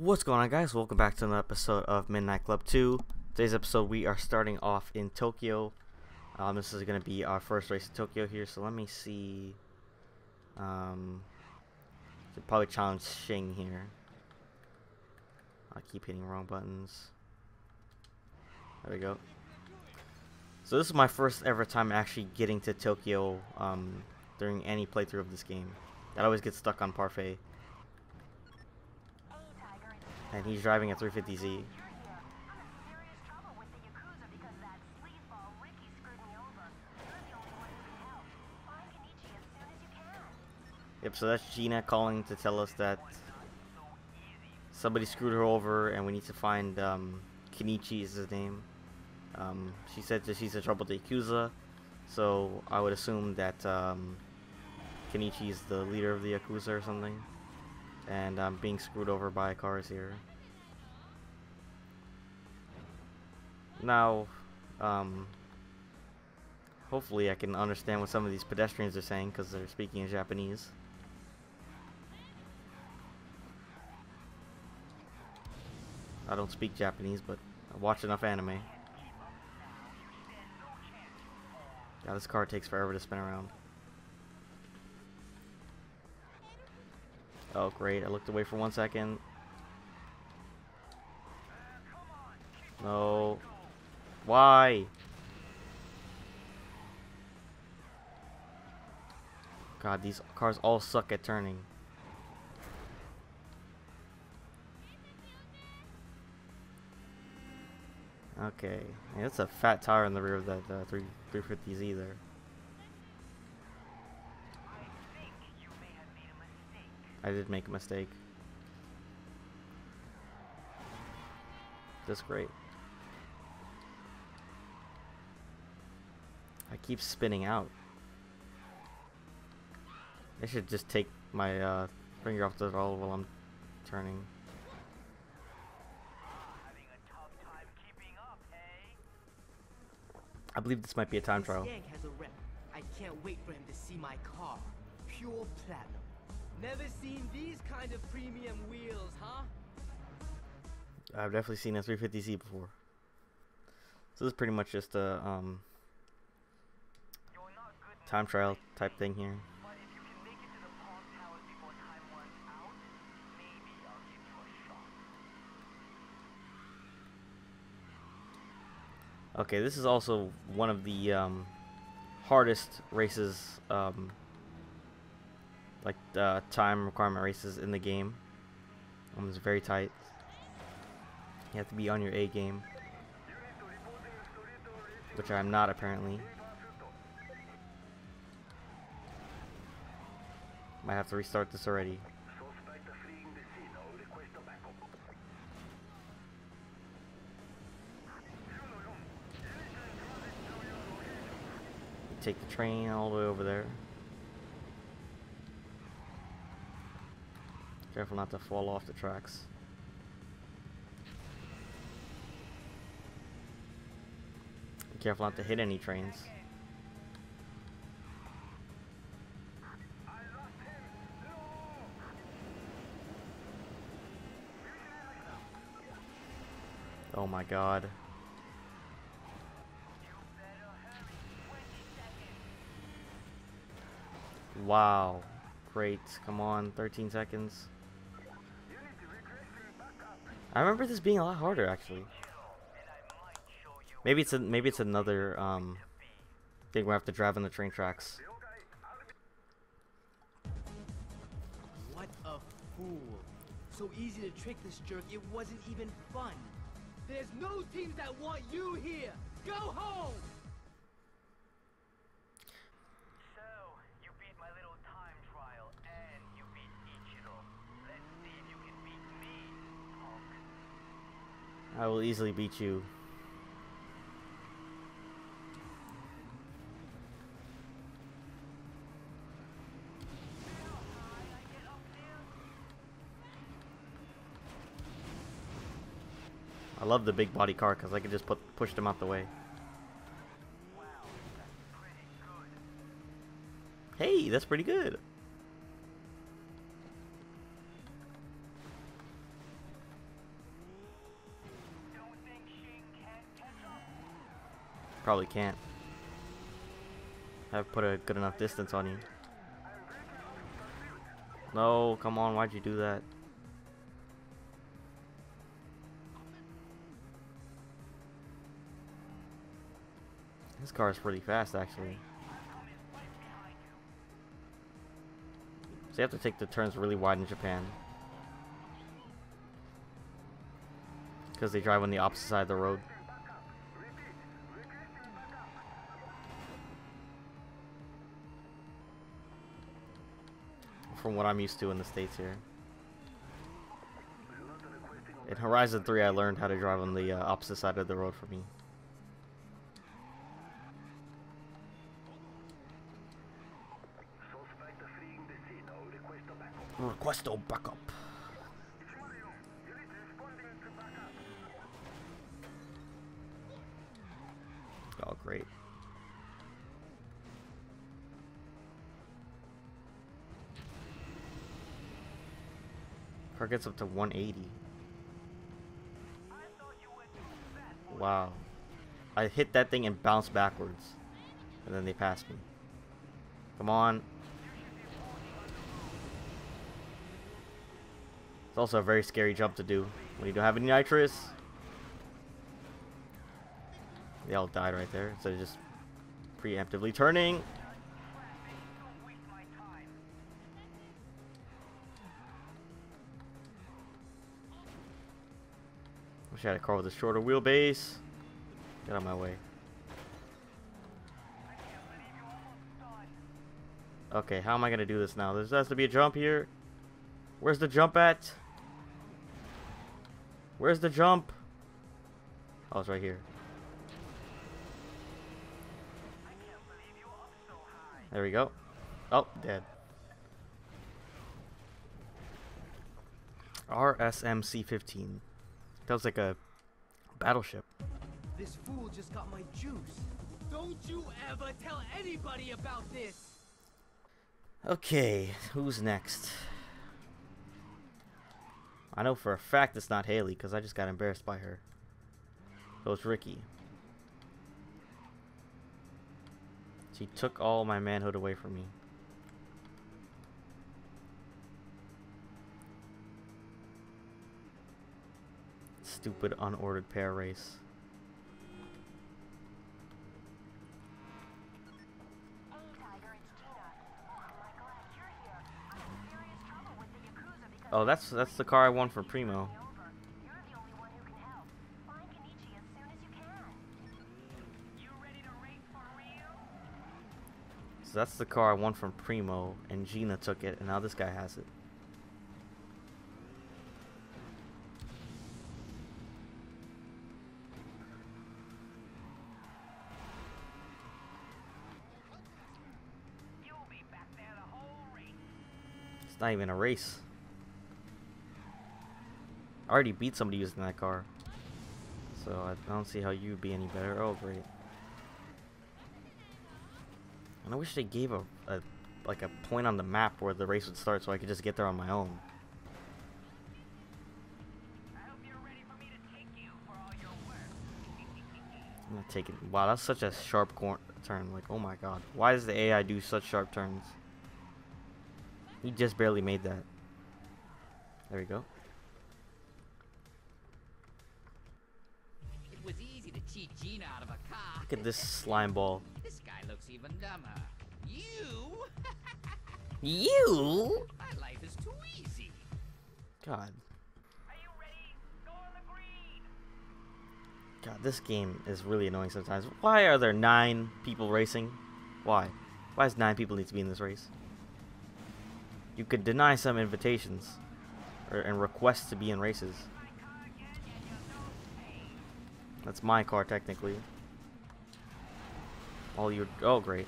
What's going on guys? Welcome back to another episode of Midnight Club 2. Today's episode we are starting off in Tokyo. Um, this is going to be our first race in Tokyo here, so let me see. Um, should probably challenge Shing here. I keep hitting wrong buttons. There we go. So this is my first ever time actually getting to Tokyo um, during any playthrough of this game. I always get stuck on Parfait. And he's driving a 350Z. Yep, so that's Gina calling to tell us that somebody screwed her over and we need to find um, Kenichi is his name. Um, she said that she's in trouble with the Yakuza, so I would assume that um, Kenichi is the leader of the Yakuza or something. And I'm being screwed over by cars here. Now, um, hopefully I can understand what some of these pedestrians are saying because they're speaking in Japanese. I don't speak Japanese, but I watch enough anime. Yeah, this car takes forever to spin around. Oh, great. I looked away for one second. No. Why? God, these cars all suck at turning. Okay, yeah, that's a fat tire in the rear of that uh, 3 350Z there. I did make a mistake. That's great. I keep spinning out. I should just take my uh, finger off the throttle while I'm turning. I believe this might be a time trial. I can't wait for him to see my car. Pure platinum. Never seen these kind of premium wheels, huh? I've definitely seen a 350Z before. So this is pretty much just a um, time trial type thing here. Okay, this is also one of the um, hardest races, um, like uh, time requirement races in the game. Um, it's very tight. You have to be on your A game, which I'm not apparently. Might have to restart this already. Take the train all the way over there. Careful not to fall off the tracks. Careful not to hit any trains. Oh my god. Wow. Great. Come on. 13 seconds. I remember this being a lot harder actually. Maybe it's a maybe it's another um thing we have to drive on the train tracks. What a fool. So easy to trick this jerk, it wasn't even fun. There's no teams that want you here. Go home! So, you beat my little time trial, and you beat Ichiro. Let's see if you can beat me, punk. I will easily beat you. I love the big body car because I can just put push them out the way. Hey, that's pretty good. Probably can't. I've put a good enough distance on you. No, come on, why'd you do that? This car is pretty fast, actually. So you have to take the turns really wide in Japan. Because they drive on the opposite side of the road. From what I'm used to in the States here. In Horizon 3, I learned how to drive on the uh, opposite side of the road for me. Requesto backup. Oh, great. Car gets up to 180. Wow. I hit that thing and bounced backwards. And then they passed me. Come on. Also a very scary jump to do when you don't have any nitrous. They all died right there, so just preemptively turning. Wish I had a car with a shorter wheelbase. Get out of my way. Okay, how am I gonna do this now? There has to be a jump here. Where's the jump at? Where's the jump? Oh, it's right here. There we go. Oh, dead. RSMC-15. That was like a battleship. This fool just got my juice. Don't you ever tell anybody about this! Okay, who's next? I know for a fact it's not Haley because I just got embarrassed by her. So it's Ricky. She took all my manhood away from me. Stupid unordered pair race. Oh, that's that's the car I won for Primo. So that's the car I won from Primo, and Gina took it, and now this guy has it. It's not even a race. I already beat somebody using that car. So I don't see how you'd be any better. Oh, great. And I wish they gave a, a like a point on the map where the race would start so I could just get there on my own. I'm not taking. Wow, that's such a sharp turn. Like, oh my god. Why does the AI do such sharp turns? He just barely made that. There we go. Look at this slime ball. This guy looks even dumber. You? You? My life is too easy. God. God, this game is really annoying sometimes. Why are there nine people racing? Why? Why does nine people need to be in this race? You could deny some invitations or, and request to be in races. That's my car, technically. All you oh great.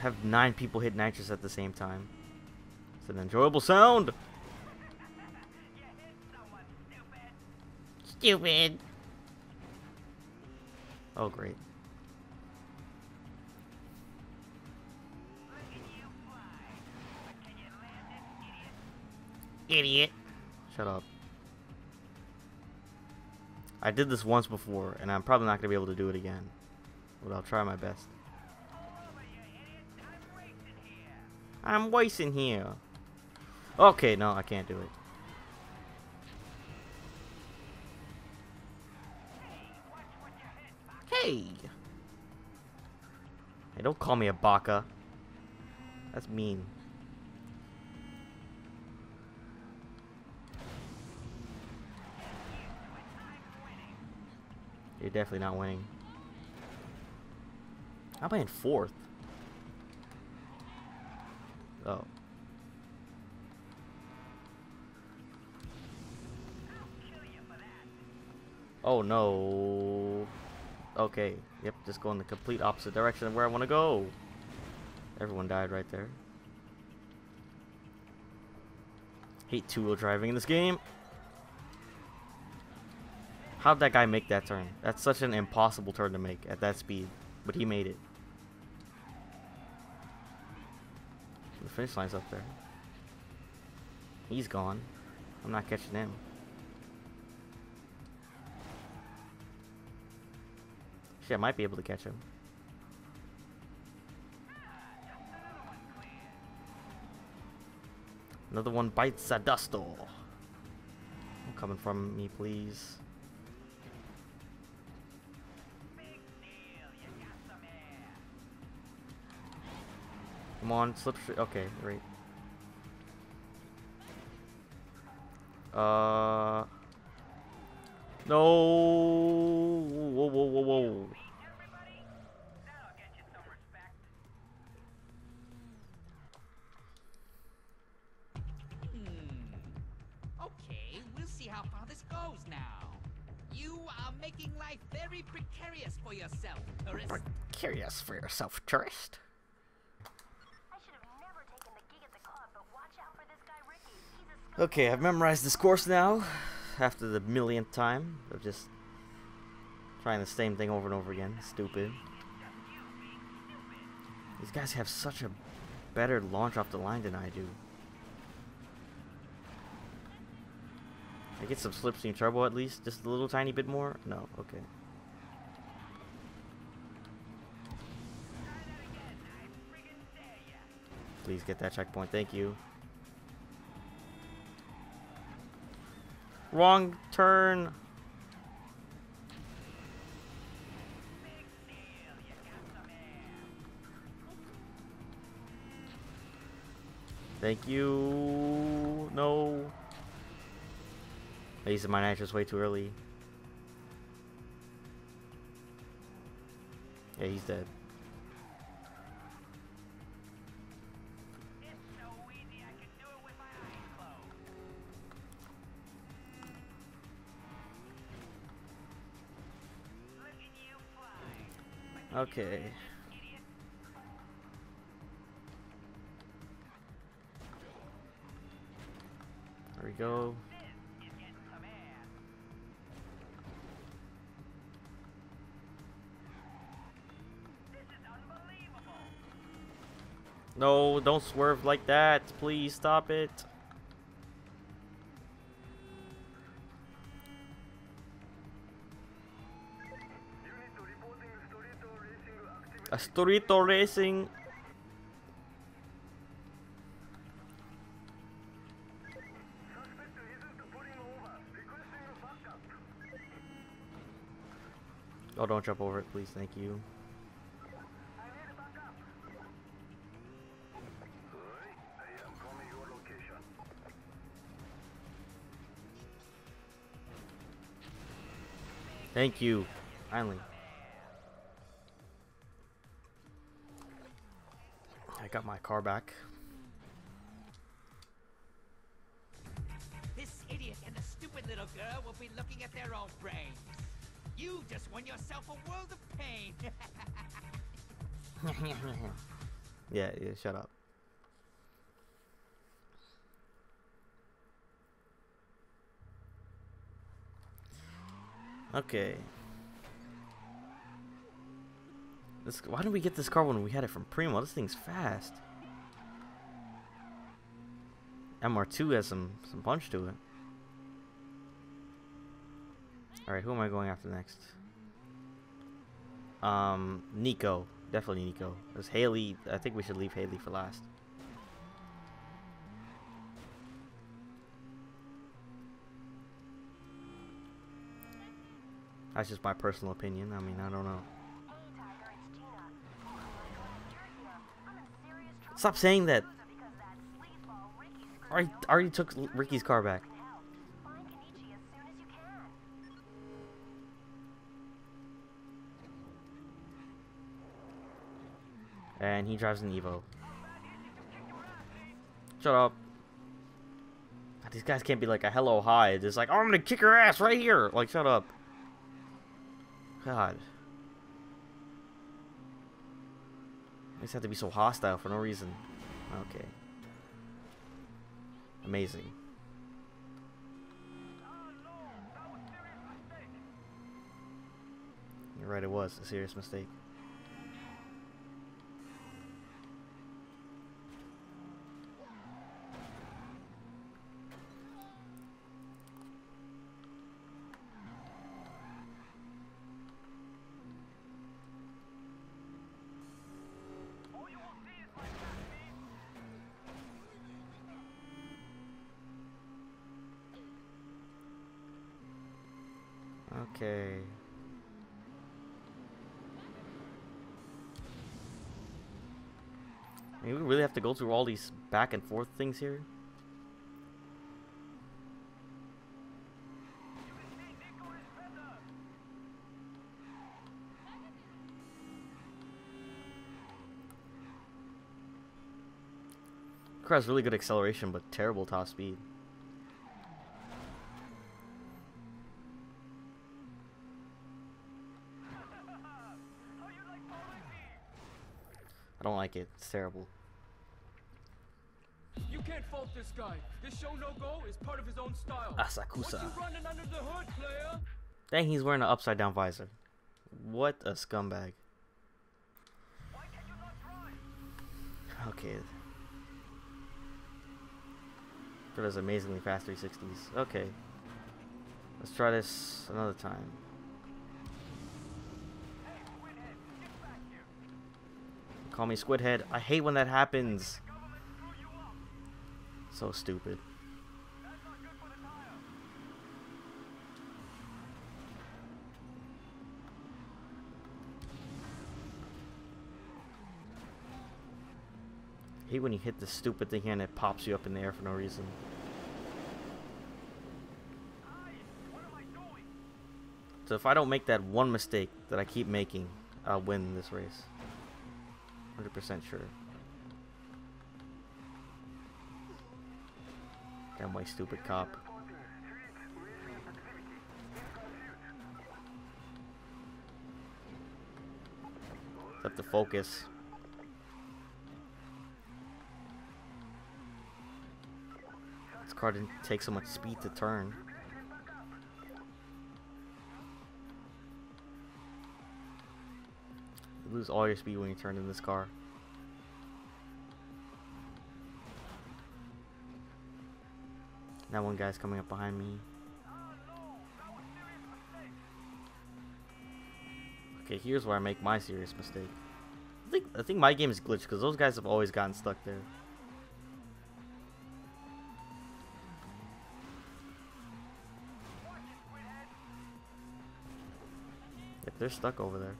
Have nine people hit nitrous at the same time. It's an enjoyable sound. Stupid. Oh great. Idiot. Shut up. I did this once before, and I'm probably not going to be able to do it again. But I'll try my best. I'm wasting here. Okay, no, I can't do it. Hey! Hey, don't call me a baka. That's mean. You're definitely not winning. How am I in fourth? Oh. Oh no. Okay. Yep, just go in the complete opposite direction of where I want to go. Everyone died right there. Hate two-wheel driving in this game. How'd that guy make that turn? That's such an impossible turn to make at that speed. But he made it. The finish line's up there. He's gone. I'm not catching him. Shit, I might be able to catch him. Another one bites a dust dusto. Coming from me, please. Come on, slipstream. Okay, great. Uh. No. Whoa, whoa, whoa, whoa. Hmm. Okay, we'll see how far this goes now. You are making life very precarious for yourself, tourist. Precarious for yourself, tourist. I should have never taken the gig at the club, but watch out for this guy Ricky. He's a Okay, I've memorized this course now. After the millionth time of just trying the same thing over and over again. Stupid. These guys have such a better launch off the line than I do. I get some slipstream turbo at least, just a little tiny bit more. No, okay. Please get that checkpoint. Thank you. Wrong turn. Thank you. No. I used my nitrous way too early. Yeah, he's dead. Okay. There we go. No, don't swerve like that. Please stop it. Astorito Racing. Oh, don't jump over it, please. Thank you. Thank you. Finally. Got my car back. This idiot and the stupid little girl will be looking at their own brains. You just won yourself a world of pain. yeah, yeah, shut up. Okay. This, why didn't we get this car when we had it from Primo? This thing's fast. MR2 has some, some punch to it. Alright, who am I going after next? Um, Nico. Definitely Nico. Because Haley, I think we should leave Haley for last. That's just my personal opinion. I mean, I don't know. Hey, Tiger, it's Gina. Hey, you're here. I'm in serious trouble Stop saying that. screwed Already, took Ricky's car back. And he drives an Evo. Shut up. These guys can't be like a hello hi. It's like, oh, I'm gonna kick your ass right here. Like, shut up. God. They just have to be so hostile for no reason. Okay. Amazing. You're right, it was a serious mistake. Go through all these back and forth things here. Has really good acceleration, but terrible top speed. I don't like it. It's terrible. You can't fault this guy. This show no go is part of his own style. Ah, Asakusa. What you running under the hood, player? Dang, he's wearing an upside down visor. What a scumbag. Okay. For those amazingly fast 360s. Okay. Let's try this another time. Call me Squidhead. I hate when that happens. So stupid. hate when you hit this stupid thing and it pops you up in the air for no reason. So if I don't make that one mistake that I keep making, I'll win this race. 100% sure. Damn white stupid cop. Have to focus. This car didn't take so much speed to turn. You lose all your speed when you turn in this car. That one guy's coming up behind me. Okay, here's where I make my serious mistake. I think I think my game is glitched because those guys have always gotten stuck there. Yep, they're stuck over there.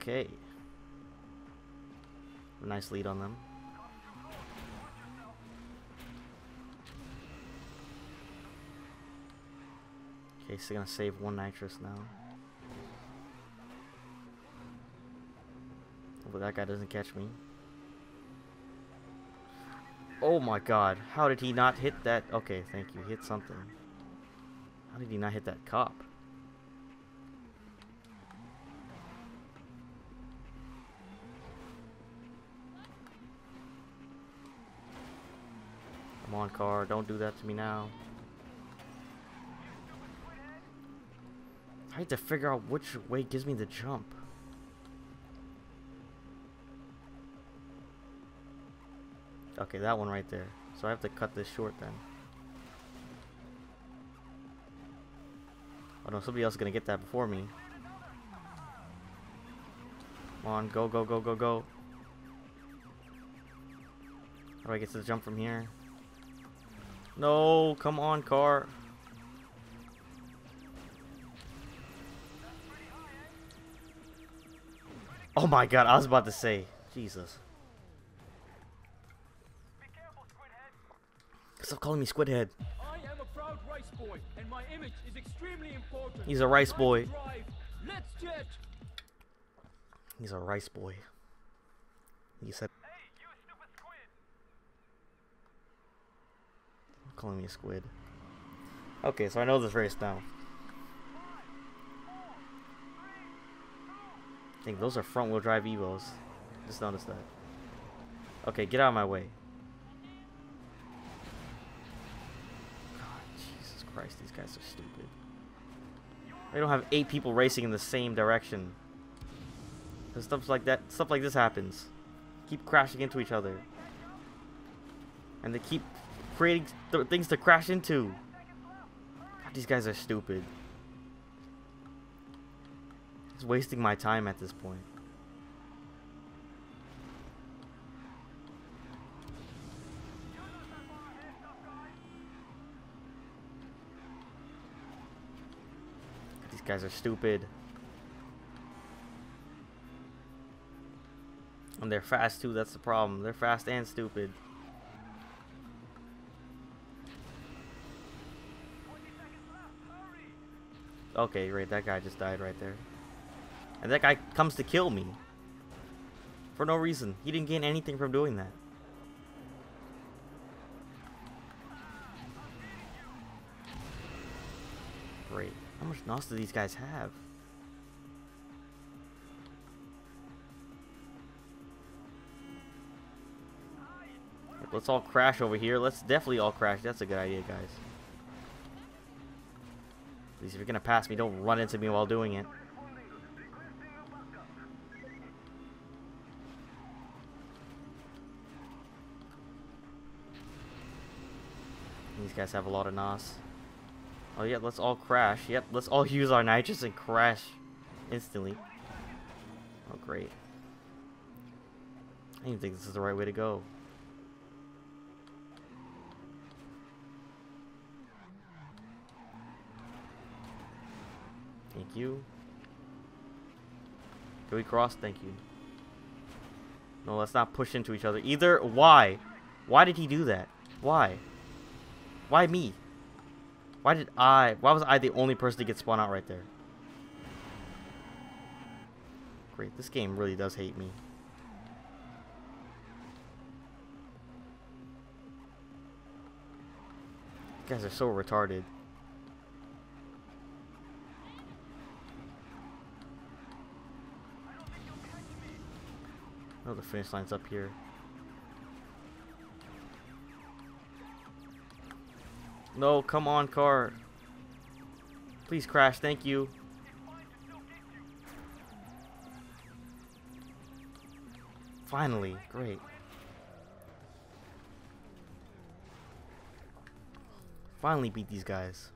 Okay. Nice lead on them. Okay, so gonna save one nitrous now. Hopefully that guy doesn't catch me. Oh my god, how did he not hit that? Okay, thank you. Hit something. How did he not hit that cop? on, car. Don't do that to me now. I had to figure out which way gives me the jump. Okay, that one right there. So I have to cut this short then. Oh no, somebody else is gonna get that before me. Come on, go, go, go, go, go. How do I get to the jump from here? No, come on, car. Oh my god, I was about to say. Jesus. Be careful, Squidhead. Stop calling me Squidhead. I am a proud rice boy, and my image is extremely important. He's a rice boy. He's a rice boy. He said, Hey, you stupid squid. Calling me a squid. Okay, so I know this race now. I think those are front wheel drive Evos. Just noticed that. Okay, get out of my way. God, Jesus Christ, these guys are stupid. They don't have eight people racing in the same direction. 'Cause stuff like that, stuff like this happens. Keep crashing into each other. And they keep creating th things to crash into. God, these guys are stupid. It's wasting my time at this point. These guys are stupid. And they're fast too, that's the problem. They're fast and stupid. Okay, right, that guy just died right there. And that guy comes to kill me. For no reason. He didn't gain anything from doing that. Great. How much NOS do these guys have? Let's all crash over here. Let's definitely all crash. That's a good idea, guys. Please, if you're gonna pass me, don't run into me while doing it. These guys have a lot of NOS. Oh yeah, let's all crash. Yep, let's all use our nitrous and crash instantly. Oh great. I didn't think this is the right way to go. Thank you. Can we cross? Thank you. No, let's not push into each other. Either. Why? Why did he do that? Why? Why me? Why did I... Why was I the only person to get spawned out right there? Great. This game really does hate me. You guys are so retarded. Oh, the finish line's up here. No, come on, car. Please crash, thank you. Finally, great. Finally beat these guys.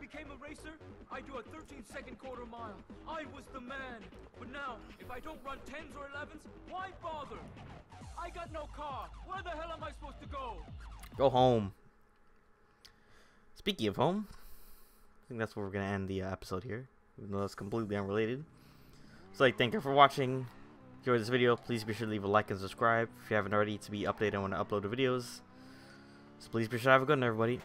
Became a racer, I do a 13 second quarter mile. I was the man. But now, if I don't run 10s or 11s, why bother? I got no car. Where the hell am I supposed to go? Go home. Speaking of home, I think that's where we're gonna end the uh, episode here, even though it's completely unrelated. So, like, thank you for watching. If you enjoyed this video, please be sure to leave a like and subscribe if you haven't already to be updated when I upload the videos. So please be sure to have a good one, everybody.